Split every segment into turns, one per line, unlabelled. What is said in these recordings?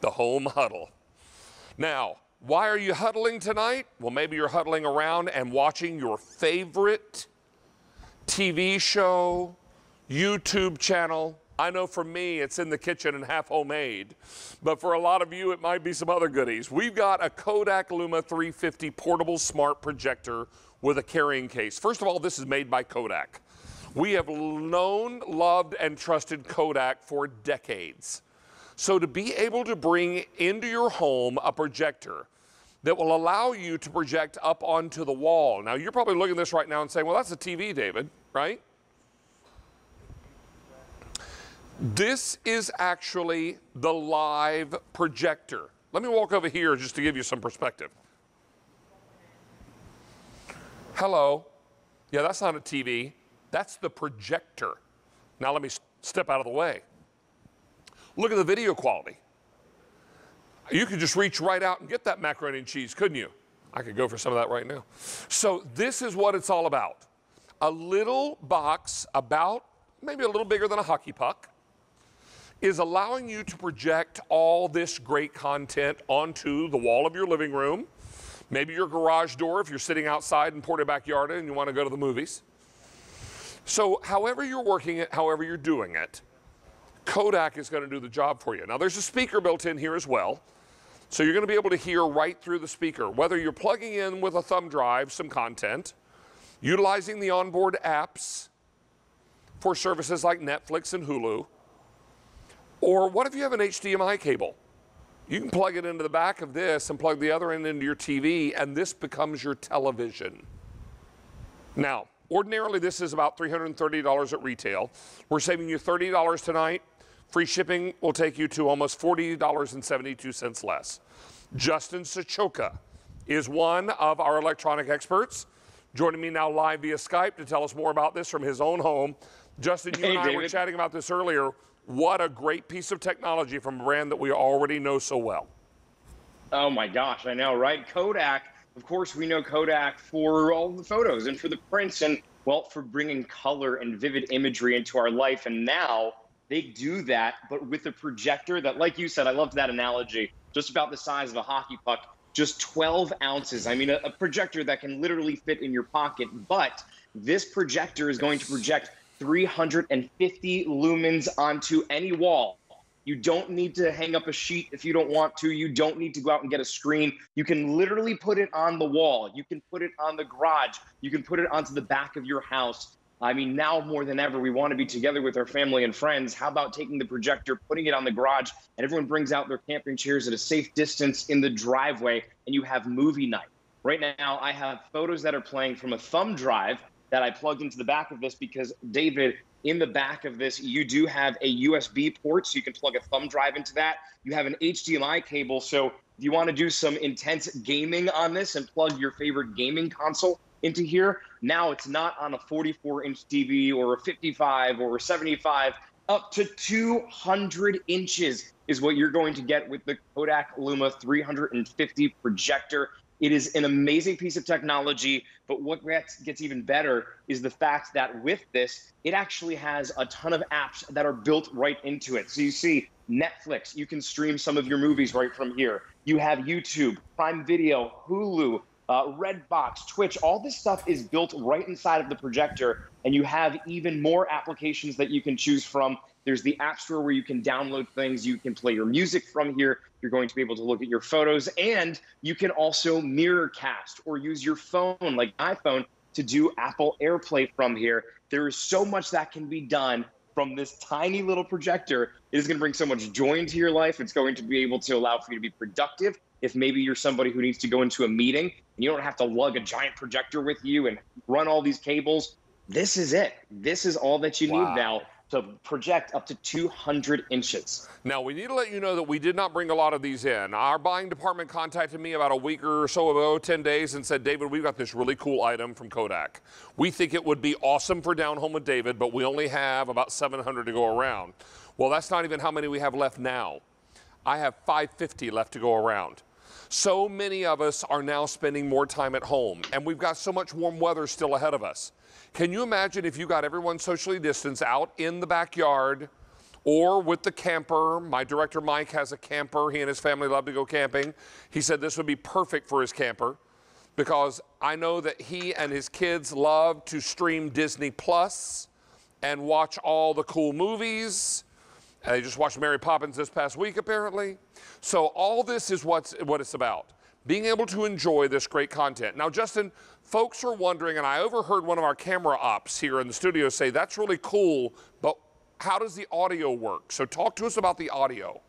the home huddle. Now, why are you huddling tonight? Well, maybe you're huddling around and watching your favorite TV show, YouTube channel. I know for me, it's in the kitchen and half homemade, but for a lot of you, it might be some other goodies. We've got a Kodak Luma 350 portable smart projector with a carrying case. First of all, this is made by Kodak. We have known, loved, and trusted Kodak for decades. So to be able to bring into your home a projector that will allow you to project up onto the wall. Now, you're probably looking at this right now and saying, well, that's a TV, David, right? This is actually the live projector. Let me walk over here just to give you some perspective. Hello. Yeah, that's not a TV. That's the projector. Now let me step out of the way. Look at the video quality. You could just reach right out and get that macaroni and cheese, couldn't you? I could go for some of that right now. So this is what it's all about. A little box about maybe a little bigger than a hockey puck is allowing you to project all this great content onto the wall of your living room, maybe your garage door if you're sitting outside in Puerto Vallarta and you want to go to the movies. So, however you're working it, however you're doing it, Kodak is going to do the job for you. Now, there's a speaker built in here as well. So, you're going to be able to hear right through the speaker, whether you're plugging in with a thumb drive some content, utilizing the onboard apps for services like Netflix and Hulu, or what if you have an HDMI cable? You can plug it into the back of this and plug the other end into your TV, and this becomes your television. Now, ordinarily this is about $330 at retail. We're saving you $30 tonight. Free shipping will take you to almost $40.72 less. Justin Sachoka is one of our electronic experts. Joining me now live via Skype to tell us more about this from his own home. Justin, you
Hey,
and I were chatting about this earlier. What a great piece of technology from a brand that we already know so well.
Oh my gosh, I know, right? Kodak, of course, we know Kodak for all the photos and for the prints and, well, for bringing color and vivid imagery into our life. And now they do that, but with a projector that, like you said, I loved that analogy, just about the size of a hockey puck, just 12 ounces. I mean, a, a projector that can literally fit in your pocket, but this projector is going to project 350 lumens onto any wall. You don't need to hang up a sheet if you don't want to. You don't need to go out and get a screen. You can literally put it on the wall. You can put it on the garage. You can put it onto the back of your house. I mean, now more than ever, we want to be together with our family and friends. How about taking the projector, putting it on the garage, and everyone brings out their camping chairs at a safe distance in the driveway, and you have movie night. Right now, I have photos that are playing from a thumb drive that I plugged into the back of this because, David, in the back of this, you do have a USB port, so you can plug a thumb drive into that. You have an HDMI cable, so if you want to do some intense gaming on this and plug your favorite gaming console into here, now it's not on a 44 inch TV or a 55 or a 75, up to 200 inches is what you're going to get with the Kodak Luma 350 projector. It is an amazing piece of technology, but what gets, gets even better is the fact that with this, it actually has a ton of apps that are built right into it. So you see Netflix, you can stream some of your movies right from here. You have YouTube, Prime Video, Hulu, uh, Redbox, Twitch, all this stuff is built right inside of the projector, and you have even more applications that you can choose from. There's the App Store where you can download things, you can play your music from here, you're going to be able to look at your photos, and you can also mirror cast or use your phone, like iPhone, to do Apple AirPlay from here. There is so much that can be done from this tiny little projector. It is going to bring so much joy into your life. It's going to be able to allow for you to be productive. If maybe you're somebody who needs to go into a meeting and you don't have to lug a giant projector with you and run all these cables, this is it. This is all that you
Wow.
need now to project up to 200 inches.
Now, we need to let you know that we did not bring a lot of these in. Our buying department contacted me about a week or so ago, 10 days, and said, David, we've got this really cool item from Kodak. We think it would be awesome for Down Home with David, but we only have about 700 to go around. Well, that's not even how many we have left now. I have 550 left to go around. So many of us are now spending more time at home, and we've got so much warm weather still ahead of us. Can you imagine if you got everyone socially distanced out in the backyard or with the camper. My director Mike has a camper. He and his family love to go camping. He said this would be perfect for his camper because I know that he and his kids love to stream Disney Plus and watch all the cool movies. And they just watched Mary Poppins this past week, apparently. So all this is what's what it's about. Being able to enjoy this great content. Now, Justin, folks are wondering, and I overheard one of our camera ops here in the studio say, that's really cool, but how does the audio work? So talk to us about the audio.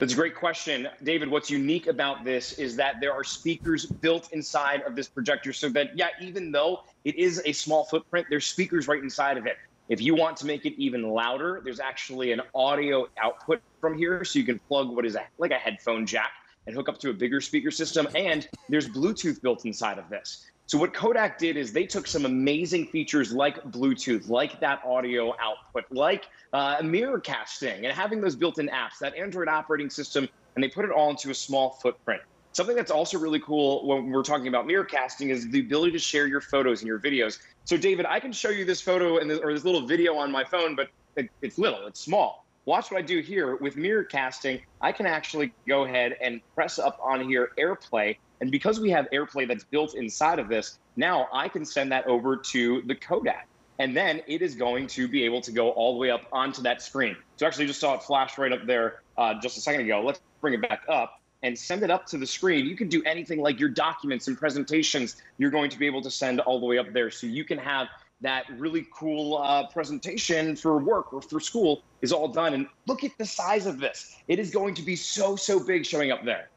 That's a great question. David, what's unique about this is that there are speakers built inside of this projector so that, yeah, even though it is a small footprint, there's speakers right inside of it. If you want to make it even louder, there's actually an audio output from here. So you can plug what is a, like a headphone jack and hook up to a bigger speaker system. And there's Bluetooth built inside of this. So what Kodak did is they took some amazing features like Bluetooth, like that audio output, like uh, mirror casting, and having those built-in apps, that Android operating system, and they put it all into a small footprint. Something that's also really cool when we're talking about mirror casting is the ability to share your photos and your videos. So David, I can show you this photo and this, or this little video on my phone, but it, it's little, it's small. Watch what I do here with mirror casting. I can actually go ahead and press up on here AirPlay. And because we have AirPlay that's built inside of this, now I can send that over to the Kodak. And then it is going to be able to go all the way up onto that screen. So actually just saw it flash right up there uh, just a second ago. Let's bring it back up and send it up to the screen. You can do anything like your documents and presentations. You're going to be able to send all the way up there. So you can have that really cool uh, presentation for work or for school is all done. And look at the size of this. It is going to be so, so big showing up there.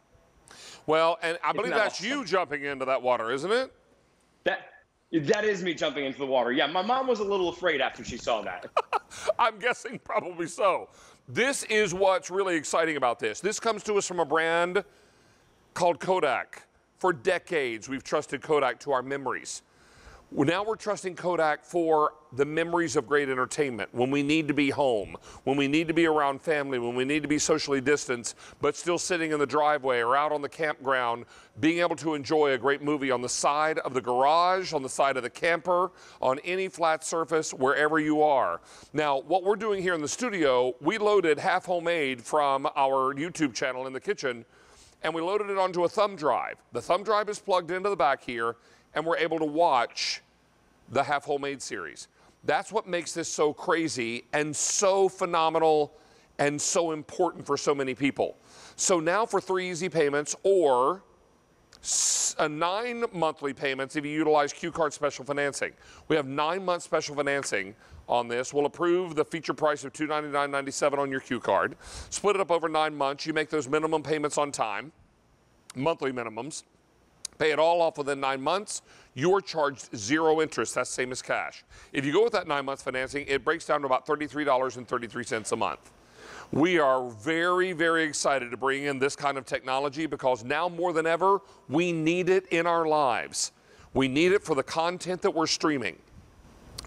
Well, and I believe that's awesome? you jumping into that water, isn't it?
That that is me jumping into the water. Yeah, my mom was a little afraid after she saw that.
I'm guessing probably so. This is what's really exciting about this. This comes to us from a brand called Kodak. For decades, we've trusted Kodak to our memories. Now we're trusting Kodak for the memories of great entertainment when we need to be home, when we need to be around family, when we need to be socially distanced, but still sitting in the driveway or out on the campground, being able to enjoy a great movie on the side of the garage, on the side of the camper, on any flat surface, wherever you are. Now, what we're doing here in the studio, we loaded half homemade from our YouTube channel in the kitchen, and we loaded it onto a thumb drive. The thumb drive is plugged into the back here and we're able to watch the Half Homemade series. That's what makes this so crazy and so phenomenal and so important for so many people. So now for three easy payments or a uh, nine monthly payments if you utilize Q Card special financing. We have nine month special financing on this. We'll approve the feature price of $299.97 on your Q Card. Split it up over nine months. You make those minimum payments on time, monthly minimums pay it all off within nine months, you're charged zero interest. That's same as cash. If you go with that nine month financing, it breaks down to about $33.33 a month. We are very, very excited to bring in this kind of technology because now more than ever, we need it in our lives. We need it for the content that we're streaming.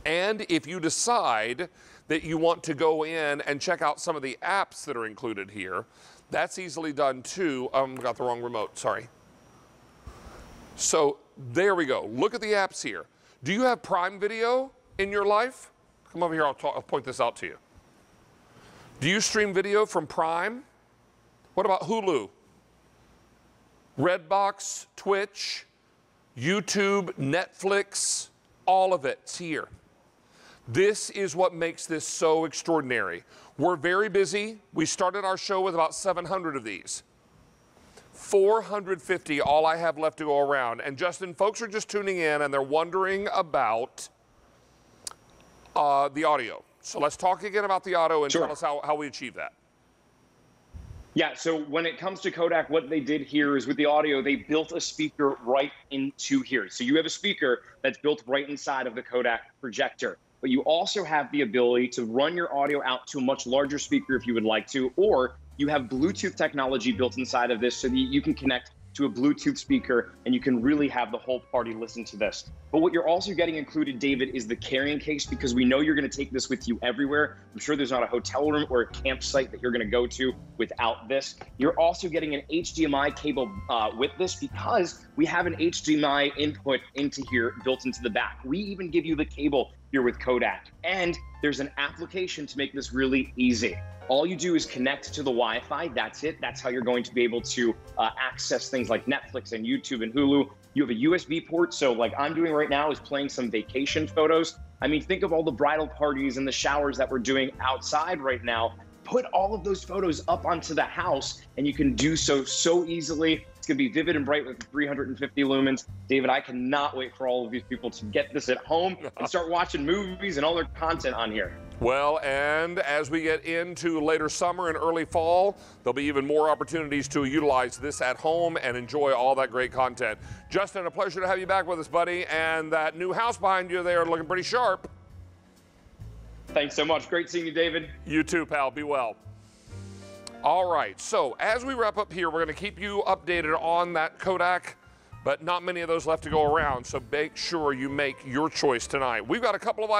And if you decide that you want to go in and check out some of the apps that are included here, that's easily done too. I um, got the wrong remote, sorry. So there we go. Look at the apps here. Do you have Prime Video in your life? Come over here, I'll, talk, I'll point this out to you. Do you stream video from Prime? What about Hulu? Redbox, Twitch, YouTube, Netflix, all of it's here. This is what makes this so extraordinary. We're very busy. We started our show with about 700 of these. 450, all I have left to go around. And Justin, folks are just tuning in and they're wondering about uh, the audio. So let's talk again about the audio and sure. tell us how, how we achieve that.
Yeah, so when it comes to Kodak, what they did here is with the audio, they built a speaker right into here. So you have a speaker that's built right inside of the Kodak projector, but you also have the ability to run your audio out to a much larger speaker if you would like to, or you have Bluetooth technology built inside of this so that you can connect to a Bluetooth speaker and you can really have the whole party listen to this. But what you're also getting included, David, is the carrying case because we know you're going to take this with you everywhere. I'm sure there's not a hotel room or a campsite that you're going to go to without this. You're also getting an HDMI cable uh, with this because we have an HDMI input into here built into the back. We even give you the cable here with Kodak. And there's an application to make this really easy. All you do is connect to the Wi Fi. That's it. That's how you're going to be able to uh, access things like Netflix and YouTube and Hulu. You have a USB port. So, like I'm doing right now, is playing some vacation photos. I mean, think of all the bridal parties and the showers that we're doing outside right now. Put all of those photos up onto the house, and you can do so so easily. It's to be vivid and bright with 350 lumens. David, I cannot wait for all of these people to get this at home and start watching movies and all their content on here.
Well, and as we get into later summer and early fall, there'll be even more opportunities to utilize this at home and enjoy all that great content. Justin, a pleasure to have you back with us, buddy. And that new house behind you there looking pretty sharp.
Thanks so much. Great seeing you, David.
You too, pal. Be well. All right, so as we wrap up here, we're going to keep you updated on that Kodak, but not many of those left to go around. So make sure you make your choice tonight. We've got a couple of